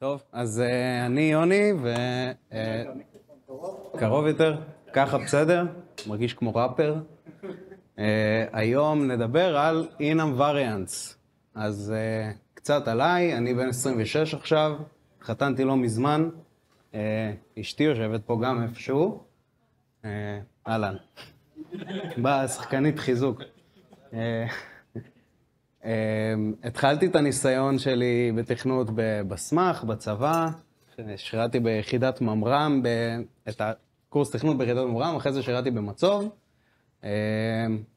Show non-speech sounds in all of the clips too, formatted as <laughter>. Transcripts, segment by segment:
טוב, אז uh, אני יוני, וקרוב uh, יותר, ככה בסדר, מרגיש כמו ראפר. Uh, היום נדבר על אינם וריאנס. אז uh, קצת עליי, אני בן 26 עכשיו, חתנתי לא מזמן, uh, אשתי יושבת פה גם איפשהו. אהלן. באה שחקנית חיזוק. אמ, התחלתי את הניסיון שלי בתכנות בסמ"ח, בצבא, שירתי ביחידת ממר"ם, את הקורס תכנות ביחידת ממר"ם, אחרי זה שירתי במצוב. אמ,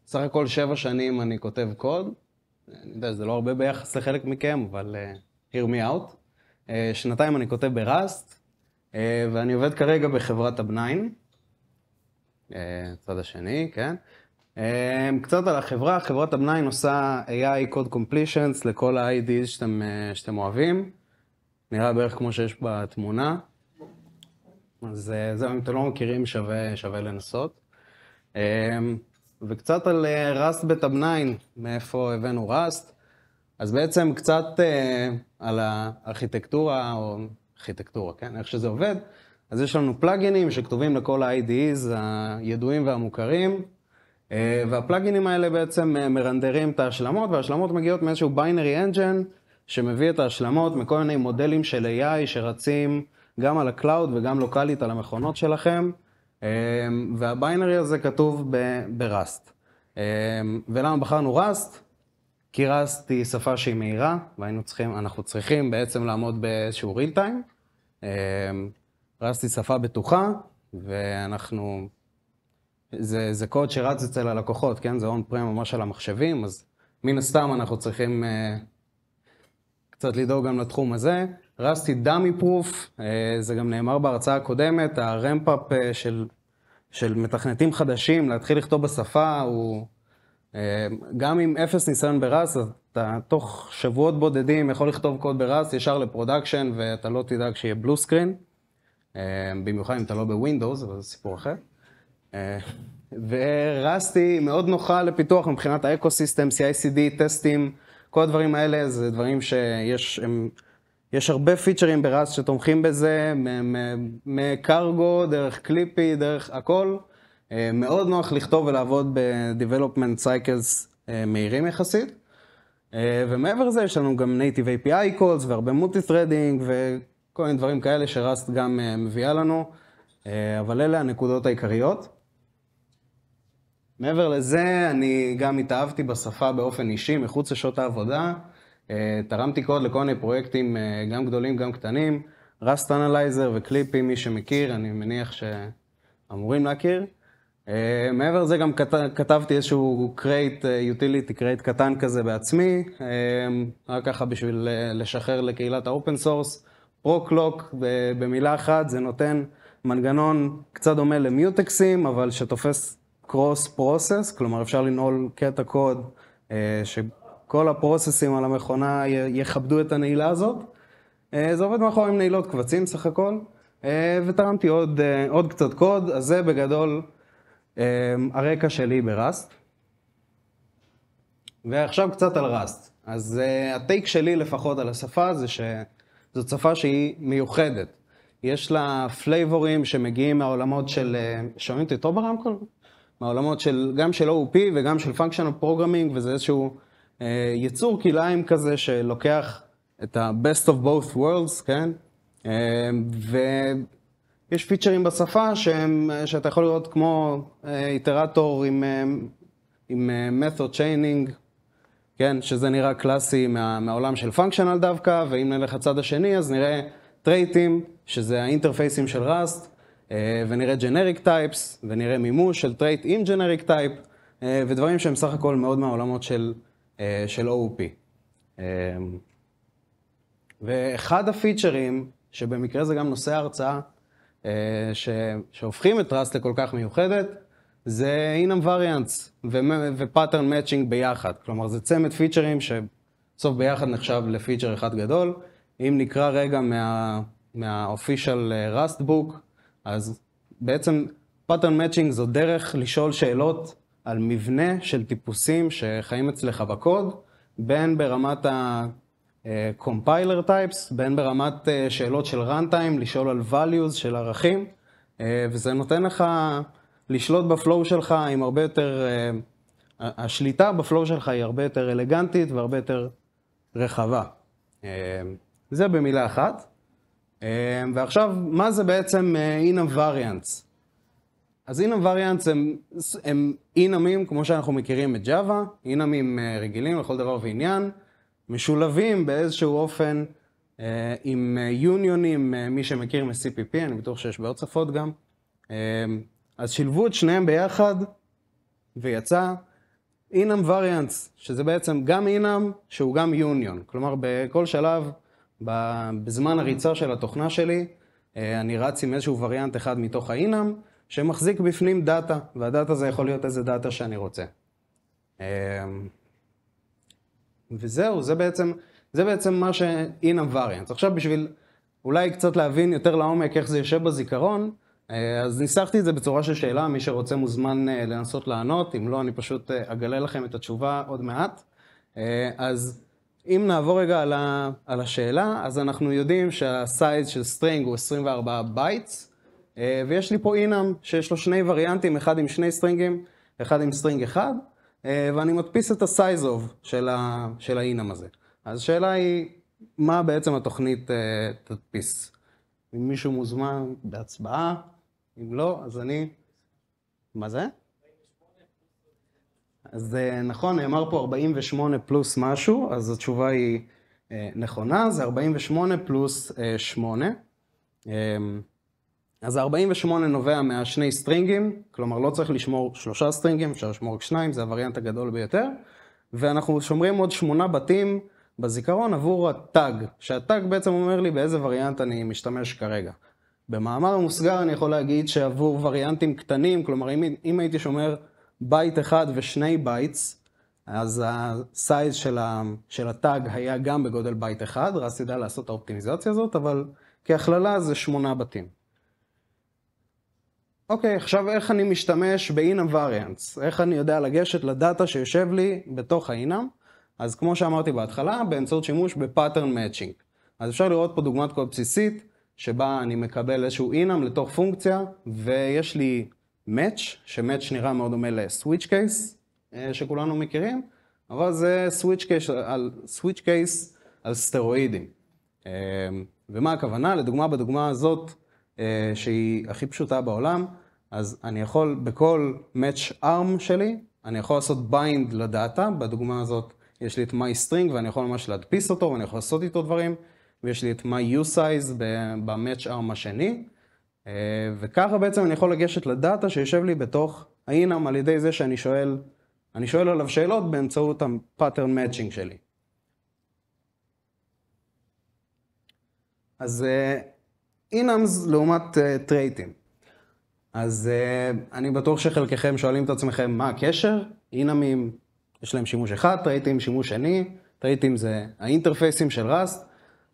סך הכל שבע שנים אני כותב קוד. אני יודע, זה לא הרבה ביחס לחלק מכם, אבל uh, hear me out. Uh, שנתיים אני כותב בראסט, uh, ואני עובד כרגע בחברת הבניין, uh, צד השני, כן? קצת על החברה, חברת הבניין עושה AI Code Completions לכל ה-IDs שאתם, אה, שאתם אוהבים. נראה בערך כמו שיש בתמונה. אז אה, זהו, אם אתם לא מכירים, שווה, שווה לנסות. אמ, וקצת על ראסט בטבניין, מאיפה הבאנו ראסט. אז בעצם קצת על הארכיטקטורה, או ארכיטקטורה, כן? איך שזה עובד. אז יש לנו פלאגינים שכתובים לכל ה-IDEs הידועים והמוכרים. אה, והפלאגינים האלה בעצם אה, מרנדרים את ההשלמות, וההשלמות מגיעות מאיזשהו binary engine, שמביא את ההשלמות מכל מיני מודלים של AI שרצים גם על ה cloud וגם לוקאלית על המכונות שלכם, אה, וה binary הזה כתוב ב Rust. ולמה בחרנו Rust? כי Rust היא שפה שהיא מהירה, והיינו צריכים, אנחנו צריכים בעצם לעמוד באיזשהו real time. Rust היא שפה בטוחה, ואנחנו זה, זה קוד שרץ אצל הלקוחות, כן? זה on-prem ממש על המחשבים, אז מן הסתם אנחנו צריכים uh, קצת לדאוג גם לתחום הזה. Rust היא dummy proof, זה גם נאמר בהרצאה הקודמת, ה ramp-up uh, של, של מתכנתים חדשים, להתחיל לכתוב בשפה, הוא... Uh, גם עם אפס ניסיון ב Rust, אתה תוך שבועות בודדים יכול לכתוב קוד ב Rust ישר ל production, ואתה לא תדאג שיהיה blue screen. Uh, במיוחד אם אתה לא ב Windows, אבל זה סיפור אחר. אה, ו Rust היא מאוד נוחה לפיתוח מבחינת ה ecosystem, CI/CD, טסטים, כל הדברים האלה זה דברים שיש, הם, יש הרבה פיצ'רים ב Rust שתומכים בזה, מקרגו, דרך Clippy, דרך הכל. אה, מאוד נוח לכתוב ולעבוד ב-Development Cycles אה, מהירים יחסית. ומעבר לזה יש לנו גם Native API calls והרבה multi-threading וכל מיני דברים כאלה ש Rust גם מביאה לנו, אבל אלה הנקודות העיקריות. מעבר לזה, אני גם התאהבתי בשפה באופן אישי, מחוץ לשעות העבודה. אה, תרמתי קוד לכל מיני פרויקטים, אה, גם גדולים, גם קטנים. Rust Analyzer ו Clippy, מי שמכיר, אני מניח שאמורים להכיר. אה, מעבר לזה גם כת... כתבתי איזשהו crate, utility crate קטן כזה בעצמי, רק ככה בשביל לשחרר לקהילת ה open source. פרו-קלוק, במילה אחת, זה נותן מנגנון קצת דומה למיוטקסים, אבל שתופס קרוס פרוסס, כלומר אפשר לנעול קטע קוד אה, שכל הפרוססים על המכונה יכבדו את הנעילה הזאת. אה, זה עובד מאחורי עם נעילות קבצים סך הכל, אה, ותרמתי עוד, עוד קצת קוד, אז זה בגדול הרקע שלי בראסט. ועכשיו קצת על ראסט. אז ה-take שלי לפחות על השפה זה שזאת שפה שהיא מיוחדת. יש לה flavorים שמגיעים מהעולמות של... שומעים אותי טוב ברמקול? מהעולמות של, גם של OOP וגם של Functional Programming, וזה איזשהו אה, יצור כלאיים כזה שלוקח את ה-best of both worlds, כן? אה, ויש פיצ'רים בשפה שהם, שאתה יכול לראות כמו אה, iterator עם, אה, עם אה, method chaining, כן? שזה נראה קלאסי מה, מהעולם של Functional דווקא, ואם נלך לצד השני אז נראה traitים, שזה ה-interfaceים של אה, ונראה generic types, ונראה מימוש של trait עם generic type, אה, ודברים שהם סך הכל מאוד מהעולמות של, אה, של OOP. ואחד הפיצ'רים, שבמקרה זה גם נושא ההרצאה, ש, שהופכים את Rust לכל כך מיוחדת, זה enum variants ו-pattern matching ביחד. כלומר, זה צמד פיצ'רים שבסוף ביחד נחשב לפיצ'ר אחד גדול. אם נקרא רגע מה, מה-official Rust book, אז בעצם pattern matching זו דרך לשאול שאלות על מבנה של טיפוסים שחיים אצלך בקוד, בין ברמת compiler types, בין ברמת שאלות של runtime, לשאול על values של ערכים, וזה נותן לך לשלוט בפלואו שלך עם הרבה יותר, השליטה בפלואו שלך היא הרבה יותר אלגנטית והרבה יותר רחבה. זה במילה אחת. ועכשיו, מה זה בעצם enum variants? אז enum variants הם, הם enums, כמו שאנחנו מכירים את Java, enums רגילים לכל דבר ועניין, משולבים באיזשהו אופן עם יוניונים, מי שמכיר מ-CPP, אני בטוח שיש בעוד שפות גם. אז שילבו את שניהם ביחד, ויצא enum variants, שזה בעצם גם enum שהוא גם union. כלומר, בכל שלב, בזמן הריצה של התוכנה שלי, אני רץ עם איזשהו וריאנט אחד מתוך ה-enum, שמחזיק בפנים data, וה-data זה יכול להיות איזה data שאני רוצה. וזהו, זה בעצם, זה בעצם מה ש-enum variants. עכשיו בשביל אולי קצת להבין יותר לעומק איך זה יושב בזיכרון, אז ניסחתי את זה בצורה של שאלה, מי שרוצה מוזמן לנסות לענות, אם לא, אני פשוט אגלה לכם את התשובה עוד מעט. אז אם נעבור רגע על, ה, על השאלה, אז אנחנו יודעים שה-size של string הוא 24 bytes, ויש לי פה enum שיש לו שני variantים, אחד עם שני stringים, אחד עם string אחד, ואני מדפיס את ה-size of של, של ה-enum הזה. אז השאלה היא, מה בעצם התוכנית תדפיס? אם מישהו מוזמן בהצבעה, אם לא, אז אני... מה זה? אז נכון, נאמר פה 48 פלוס משהו, אז התשובה היא נכונה, זה 48 פלוס 8. אז 48 נובע מהשני stringים, כלומר לא צריך לשמור שלושה stringים, אפשר לשמור רק שניים, זה ה-variant הגדול ביותר. ואנחנו שומרים עוד שמונה בתים בזיכרון עבור ה-tag, שה-tag בעצם אומר לי באיזה וריאנט אני משתמש כרגע. במאמר מוסגר אני יכול להגיד שעבור variantים קטנים, כלומר אם, אם הייתי שומר בייט אחד ושני bytes, אז ה-size של, ה, של ה-tag היה גם בגודל בייט אחד, Rust ידע לעשות את האופטימיזציה הזאת, אבל כהכללה זה שמונה בתים. אוקיי, עכשיו איך אני משתמש ב-enum variants? איך אני יודע לגשת לדאטה שיושב לי בתוך ה-enum? אז כמו שאמרתי בהתחלה, באמצעות שימוש ב-pattern matching. אז אפשר לראות פה דוגמת קוד בסיסית, שבה אני מקבל איזשהו enum לתוך פונקציה, ויש לי match, ש-match נראה מאוד דומה ל-switch case, שכולנו מכירים, אבל זה switch case על, switch case על סטרואידים. ומה הכוונה? לדוגמה, בדוגמה הזאת, שהיא הכי פשוטה בעולם, אז אני יכול בכל match arm שלי, אני יכול לעשות bind לדאטה, בדוגמה הזאת יש לי את my string ואני יכול ממש להדפיס אותו ואני יכול לעשות איתו דברים, ויש לי את my usize ב-match arm השני, וככה בעצם אני יכול לגשת לדאטה שיושב לי בתוך ה-enum על ידי זה שאני שואל, אני שואל עליו שאלות באמצעות ה-pattern matching שלי. אז enums לעומת טרייטים. אז אני בטוח שחלקכם שואלים את עצמכם מה הקשר, אינאמים יש להם שימוש אחד, טרייטים שימוש שני, טרייטים זה האינטרפייסים של ראסט,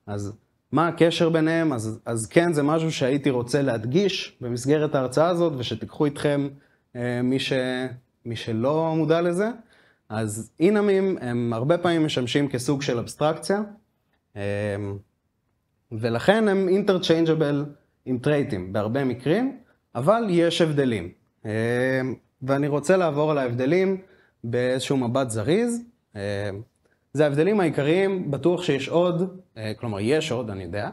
אז מה הקשר ביניהם? אז, אז כן, זה משהו שהייתי רוצה להדגיש במסגרת ההרצאה הזאת, ושתיקחו איתכם uh, מי, ש, מי שלא מודע לזה. אז אינאמים הם הרבה פעמים משמשים כסוג של אבסטרקציה, uh, ולכן הם אינטרצ'יינג'בל עם טרייטים בהרבה מקרים. אבל יש הבדלים. אה, ואני רוצה לעבור על ההבדלים באיזשהו מבט זריז. אה, זה ההבדלים העיקריים, בטוח שיש עוד, אה, כלומר יש עוד, אני יודע,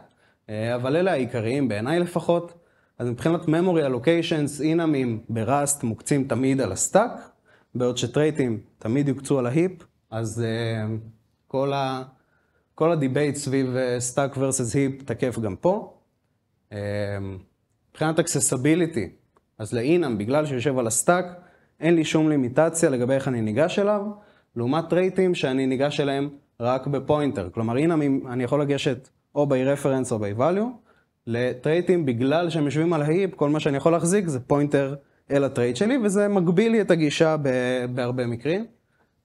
אבל אלה העיקריים בעיניי לפחות. אז מבחינת memory allocations, enumים ב-Rust מוקצים תמיד על ה-stack, בעוד ש-traitים תמיד יוקצו על ה-heap, אז כל, ה, כל ה-debate סביב stack versus heap תקף גם פה. מבחינת accessibility, אז ל-enum, בגלל שיושב על ה-stack, אין לי שום limitציה לגבי איך אני ניגש אליו, לעומת traitים שאני ניגש אליהם רק ב-pointer. כלומר, enum אני יכול לגשת או ב-reference או ב-value, ל-traitים בגלל שהם יושבים על ה-heap, כל מה שאני יכול להחזיק זה pointer אל ה-trait שלי, וזה מגביל לי את הגישה בהרבה מקרים.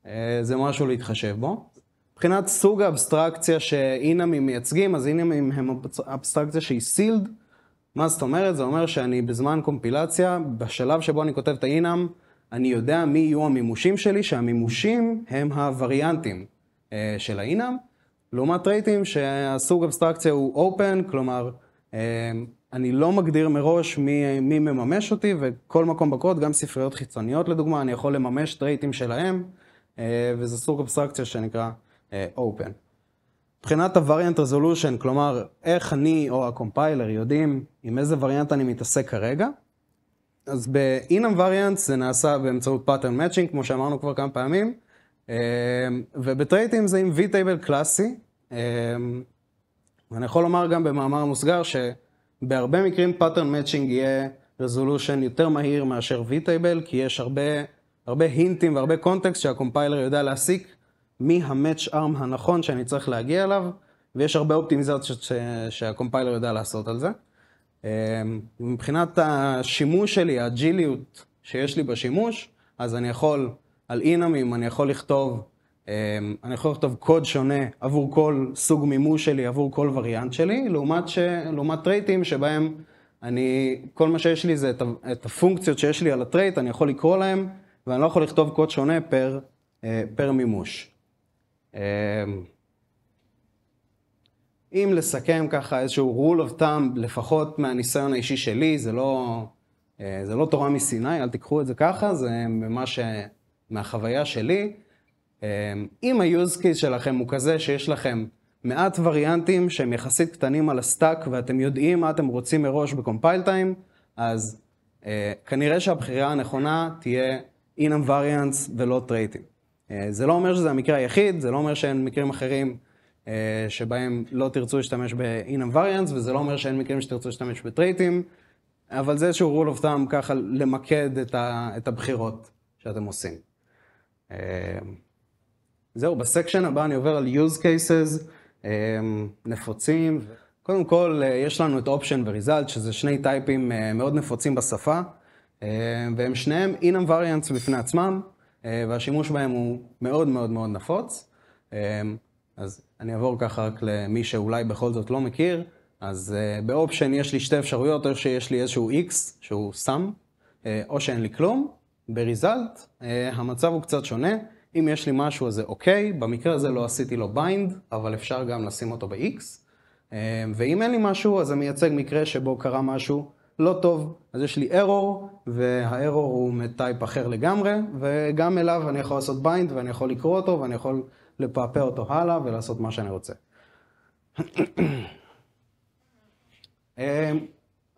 אה, זה משהו להתחשב בו. מבחינת סוג האבסטרקציה ש-enumים מייצגים, אז enumים הם אבסטרקציה שהיא sealed, מה זאת אומרת? זה אומר שאני בזמן קומפילציה, בשלב שבו אני כותב את ה-enum, אני יודע מי יהיו המימושים שלי, שהמימושים הם ה-variantים אה, של האינאם, לעומת טרייטים שהסוג אבסטרקציה הוא open, כלומר, אני לא מגדיר מראש מי, מי מממש אותי, וכל מקום בקוד, גם ספריות חיצוניות לדוגמה, אני יכול לממש טרייטים שלהם, וזה סוג אבסטרקציה שנקרא open. מבחינת ה-variant resolution, כלומר, איך אני או הקומפיילר יודעים עם איזה וריאנט אני מתעסק כרגע, אז ב-inam variants זה נעשה באמצעות pattern matching, כמו שאמרנו כבר כמה פעמים, וב-traitים זה עם v-table קלאסי. ואני יכול לומר גם במאמר מוסגר שבהרבה מקרים pattern matching יהיה resolution יותר מהיר מאשר v-table, כי יש הרבה, הרבה hintים והרבה context שהקומפיילר יודע להסיק ה-match arm הנכון שאני צריך להגיע אליו, ויש הרבה אופטימיזציות שהקומפיילר יודע לעשות על זה. מבחינת השימוש שלי, ה-agileיות שיש לי בשימוש, אז אני יכול, על enumים, אני יכול לכתוב, אני יכול לכתוב קוד שונה עבור כל סוג מימוש שלי, עבור כל וריאנט שלי, לעומת, ש... לעומת traitים שבהם אני, כל מה שיש לי זה את הפונקציות שיש לי על ה-trait, אני יכול לקרוא להם, ואני לא יכול לכתוב קוד שונה per, per מימוש. אם לסכם ככה איזשהו rule of thumb, לפחות מהניסיון האישי שלי, זה לא, זה לא תורה מסיני, אל תיקחו את זה ככה, זה ממש מהחוויה שלי. אם ה-use case שלכם הוא כזה שיש לכם מעט variantים שהם יחסית קטנים על ה-stack ואתם יודעים מה אתם רוצים מראש ב-compile time, אז כנראה שהבחירה הנכונה תהיה enum variants ולא traitים. זה לא אומר שזה המקרה היחיד, זה לא אומר שאין מקרים אחרים שבהם לא תרצו להשתמש ב- enum variants, וזה לא אומר שאין מקרים שתרצו להשתמש ב-traitים, אבל זה איזשהו rule of thumb ככה למקד את הבחירות שאתם עושים. זהו, בסקשן הבא אני עובר על use cases נפוצים. קודם כל, יש לנו את option ו-result, שזה שני טייפים מאוד נפוצים בשפה, והם שניהם inam variants בפני עצמם. והשימוש בהם הוא מאוד מאוד מאוד נפוץ. אז אני אעבור ככה רק למי שאולי בכל זאת לא מכיר. אז ב Option יש לי שתי אפשרויות, או שיש לי איזשהו x שהוא Some, או שאין לי כלום. ב Result המצב הוא קצת שונה. אם יש לי משהו אז זה אוקיי, במקרה הזה לא עשיתי לו bind, אבל אפשר גם לשים אותו ב-x. ואם אין לי משהו, אז זה מייצג מקרה שבו קרה משהו לא טוב, אז יש לי error, והארור הוא מ type אחר לגמרי, וגם אליו אני יכול לעשות bind, ואני יכול לקרוא אותו, ואני יכול לפעפע אותו הלאה ולעשות מה שאני רוצה. <coughs>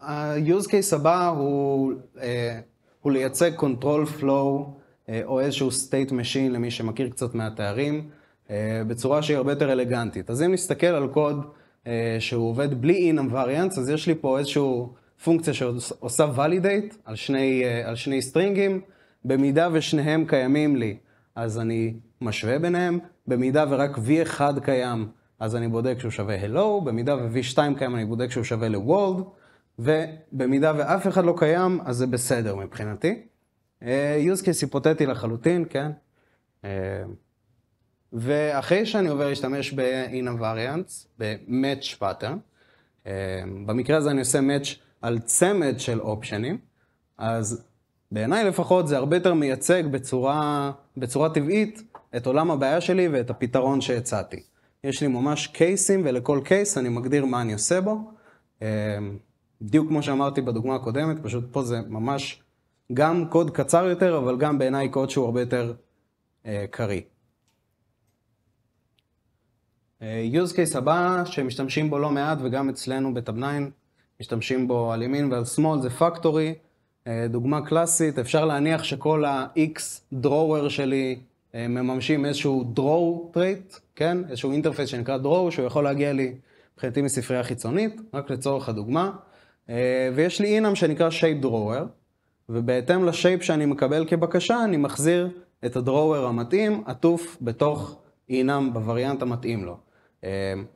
ה-use case הבא הוא, הוא לייצג control flow, או איזשהו state machine למי שמכיר קצת מהתארים, בצורה שהיא הרבה יותר אלגנטית. אז אם נסתכל על קוד שהוא עובד בלי inam variants, אז יש לי פה איזשהו פונקציה שעושה validate על שני, על שני סטרינגים, במידה ושניהם קיימים לי, אז אני משווה ביניהם, במידה ורק v1 קיים, אז אני בודק שהוא שווה hello, במידה ו-v2 קיים אני בודק שהוא שווה ל-world, ובמידה ואף אחד לא קיים, אז זה בסדר מבחינתי. use case היפותטי לחלוטין, כן? ואחרי שאני עובר להשתמש ב-inam variants, ב-match pattern, במקרה הזה אני עושה match על צמד של אופשנים, אז בעיניי לפחות זה הרבה יותר מייצג בצורה, בצורה טבעית את עולם הבעיה שלי ואת הפתרון שהצעתי. יש לי ממש קייסים ולכל קייס אני מגדיר מה אני עושה בו. בדיוק כמו שאמרתי בדוגמה הקודמת, פשוט פה זה ממש גם קוד קצר יותר, אבל גם בעיניי קוד שהוא הרבה יותר קריא. use case הבא שמשתמשים בו לא מעט וגם אצלנו בטאב 9 משתמשים בו על ימין ועל שמאל, זה factory, דוגמה קלאסית, אפשר להניח שכל ה-X drawer שלי מממשים איזשהו draw trait, כן? איזשהו interface שנקרא draw, שהוא יכול להגיע לי מבחינתי מספרייה חיצונית, רק לצורך הדוגמה. ויש לי enum שנקרא shape drawer, ובהתאם ל shape שאני מקבל כבקשה, אני מחזיר את ה drawer המתאים, עטוף בתוך enum בווריאנט המתאים לו.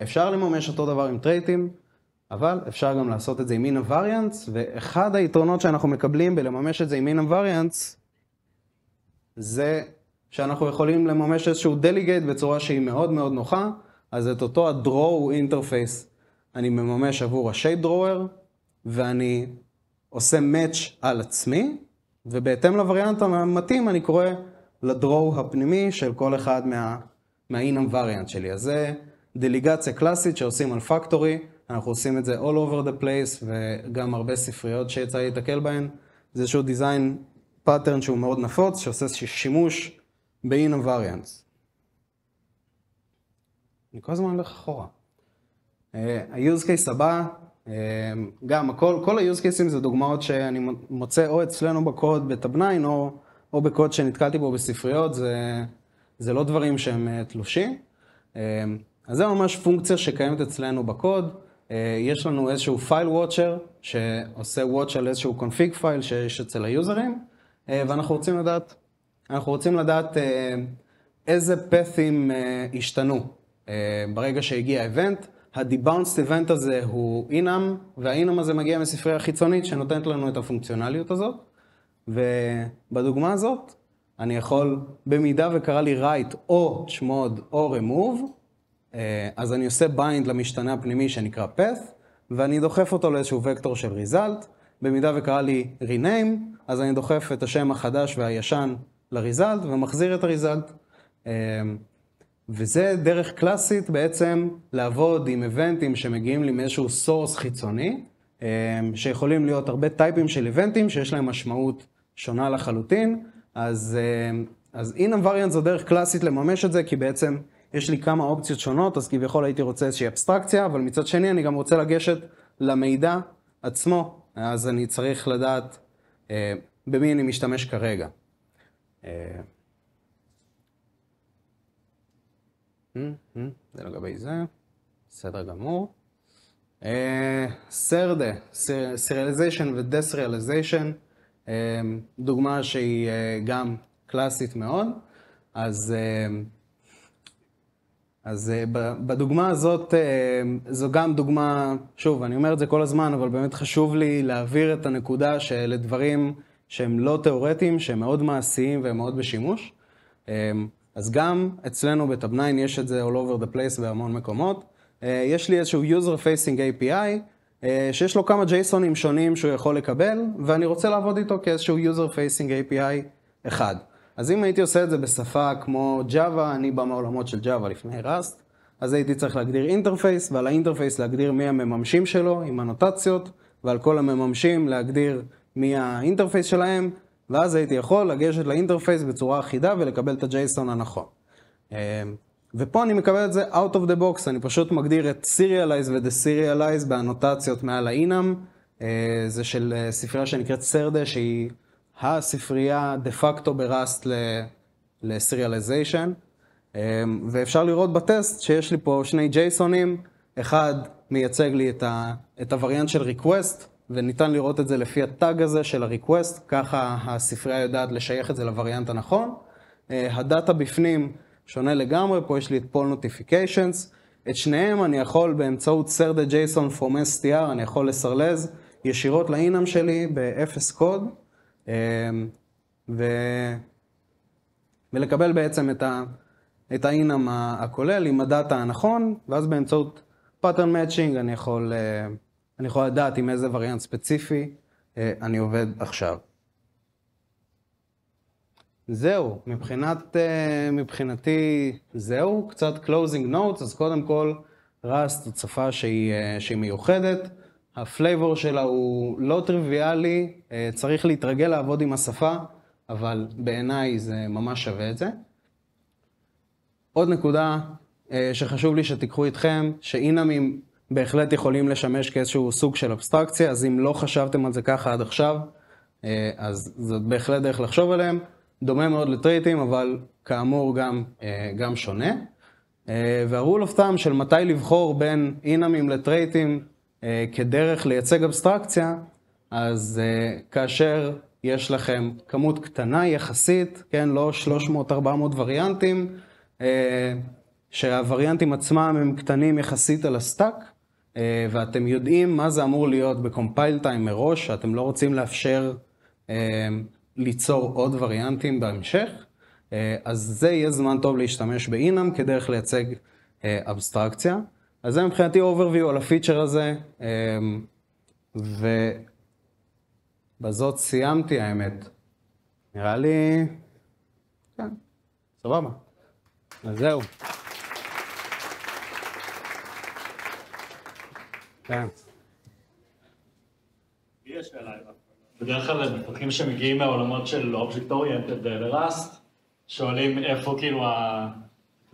אפשר לממש אותו דבר עם טרייטים, אבל אפשר גם לעשות את זה עם מין הווריאנס, ואחד היתרונות שאנחנו מקבלים בלממש את זה עם מין הווריאנס, זה שאנחנו יכולים לממש איזשהו דליגייט בצורה שהיא מאוד מאוד נוחה, אז את אותו ה-draw interface אני מממש עבור ה-shape drawer, ואני עושה match על עצמי, ובהתאם לווריאנט המתאים אני קורא לדרו הפנימי של כל אחד מה, מה- enum variant שלי. אז זה דליגציה קלאסית שעושים על factory, אנחנו עושים את זה all over the place, וגם הרבה ספריות שיצא לי להתקל בהן. זה איזשהו design pattern שהוא מאוד נפוץ, שעושה שימוש ב- enum variants. אני כל הזמן הולך אחורה. ה-use case הבא, אה, גם הכל, כל ה-use cases זה דוגמאות שאני מוצא או אצלנו בקוד ב Tabnine, או, או בקוד שנתקלתי בו בספריות, זה, זה לא דברים שהם אה, תלושים. אה, אז זה ממש פונקציה שקיימת אצלנו בקוד. יש לנו איזשהו file watcher שעושה watch על איזשהו config file שיש אצל היוזרים, ואנחנו רוצים לדעת, אנחנו רוצים לדעת איזה path ים השתנו ברגע שהגיע ה event. ה-debounced event הזה הוא enum, וה enum הזה מגיע מספרייה חיצונית שנותנת לנו את הפונקציונליות הזאת. ובדוגמה הזאת, אני יכול, במידה וקרה לי write או chmod או remove, אה, אז אני עושה bind למשתנה הפנימי שנקרא path, ואני דוחף אותו לאיזשהו וקטור של result. במידה וקרה לי rename, אז אני דוחף את השם החדש והישן ל-result ומחזיר את ה-result. אה, וזה דרך קלאסית בעצם לעבוד עם event ים שמגיעים לי מאיזשהו source חיצוני, אה, שיכולים להיות הרבה טייפים של איבנטים שיש להם משמעות שונה לחלוטין, אז, אה, אז in variant זו דרך קלאסית לממש את זה, כי בעצם יש לי כמה אופציות שונות, אז כביכול הייתי רוצה איזושהי אבסטרקציה, אבל מצד שני אני גם רוצה לגשת למידע עצמו, אז אני צריך לדעת אה, במי אני משתמש כרגע. זה לגבי זה, בסדר גמור. סרדה, סריאליזיישן ודסריאליזיישן, דוגמה שהיא אה, גם קלאסית מאוד. אז, אה, אז אה, בדוגמה הזאת, זו גם דוגמה, שוב, אני אומר את זה כל הזמן, אבל באמת חשוב לי להעביר את הנקודה שאלה דברים שהם לא תיאורטיים, שהם מאוד מעשיים והם מאוד בשימוש. אז גם אצלנו ב Tabnine יש את זה all over the place בהמון מקומות. אה, יש לי איזשהו user facing API, אה, שיש לו כמה JSON ים שונים שהוא יכול לקבל, ואני רוצה לעבוד איתו כאיזשהו user facing API אחד. אז אם הייתי עושה את זה בשפה כמו Java, אני בא מהעולמות של Java לפני Rust, אז הייתי צריך להגדיר interface, ועל ה interface להגדיר מי המממשים שלו עם אנוטציות, ועל כל המממשים להגדיר מי ה interface שלהם, ואז הייתי יכול לגשת לאינטרפייס בצורה אחידה ולקבל את ה-JSON הנכון. אמ, ופה אני מקבל את זה out of the box, אני פשוט מגדיר את serialize ו-deserialize באנוטציות מעל האינאם. אה, זה של אה, ספרייה שנקראת סרדה, שהיא הספרייה דה פקטו בראסט ל-serialization. אמ, ואפשר לראות בטסט שיש לי פה שני JSONים, אחד מייצג לי את, ה, את הווריאנט של request, וניתן לראות את זה לפי ה tag הזה של ה-request, ככה הספרייה יודעת לשייך את זה לווריאנט הנכון. אה, הדאטה בפנים שונה לגמרי, פה יש לי את pull notifications. את שניהם אני יכול באמצעות serde JSON from str, אני יכול לסרלז ישירות ל enum שלי ב-0 קוד, ו... ולקבל בעצם את, ה... את ה enum הכולל עם הדאטה הנכון, ואז באמצעות pattern matching אני יכול... אה, אני יכול לדעת עם איזה וריאנט ספציפי אה, אני עובד עכשיו. זהו, מבחינת, אה, מבחינתי זהו, קצת closing notes, אז קודם כל, Rust זו שפה שהיא, שהיא מיוחדת, ה flavor שלה הוא לא טריוויאלי, צריך להתרגל לעבוד עם השפה, אבל בעיניי זה ממש שווה את זה. עוד נקודה שחשוב לי שתיקחו איתכם, שאינאמים בהחלט יכולים לשמש כאיזשהו סוג של אבסטרקציה, אז אם לא חשבתם על זה ככה עד עכשיו, אה, אז זאת בהחלט דרך לחשוב עליהם. דומה מאוד לטרייטים, אבל כאמור גם, אה, גם שונה. אה, וה-rule of thumb של מתי לבחור בין אינאמים לטרייטים כדרך לייצג אבסטרקציה, אז כאשר יש לכם כמות קטנה יחסית, כן, לא 300-400 וריאנטים, שהווריאנטים עצמם הם קטנים יחסית על ה stack, אה, ואתם יודעים מה זה אמור להיות ב compile time מראש, שאתם לא רוצים לאפשר אה, ליצור עוד וריאנטים בהמשך, אה, אז זה יהיה זמן טוב להשתמש ב enum כדרך לייצג אבסטרקציה. אז זה מבחינתי overview על הפיצ'ר הזה, ובזאת סיימתי האמת. נראה לי, כן, סבבה. אז זהו. כן. בדרך כלל מפתחים שמגיעים מהעולמות של object oriented ל Rust, שואלים איפה כאילו ה...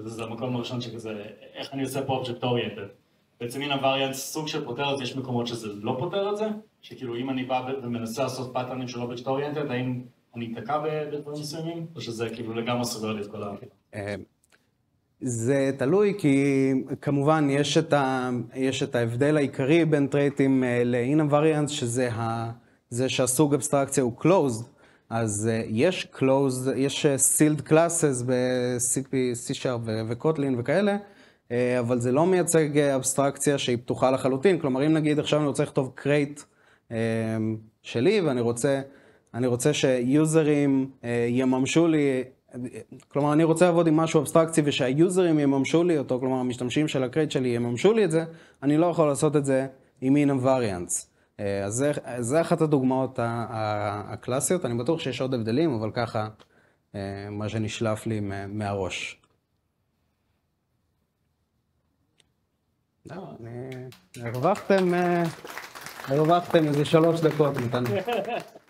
זה המקום הראשון שכזה, איך אני עושה פה object oriented. בעצם ה enum variants סוג של פותר את זה, יש מקומות שזה לא פותר את זה, שכאילו אם אני בא ומנסה לעשות pattern ים של object oriented, האם אני אתקע בדברים מסוימים, או שזה כאילו לגמרי סוגר לי את כל ה... אה, זה תלוי, כי כמובן יש את, ה, יש את ההבדל העיקרי בין trait ים אה, ל- enum variants, שזה ה, זה שהסוג אבסטרקציה הוא closed, אז אה, יש closed, יש אה, sealed classes ב-CP, C-Sharp ו-Kotlin וכאלה, אה, אבל זה לא מייצג אבסטרקציה שהיא פתוחה לחלוטין, כלומר אם נגיד עכשיו אני רוצה לכתוב crate שלי ואני רוצה, אני רוצה שיוזרים יממשו לי כלומר, אני רוצה לעבוד עם משהו אבסטרקצי ושהיוזרים יממשו לי אותו, כלומר, המשתמשים של הקרייט שלי יממשו לי את זה, אני לא יכול לעשות את זה עם מין variance. אה, אז זה, זה אחת הדוגמאות הקלאסיות, אני בטוח שיש עוד הבדלים, אבל ככה אה, מה שנשלף לי מהראש. לא, הרווחתם, אה, הרווחתם איזה שלוש דקות, נתן. <laughs>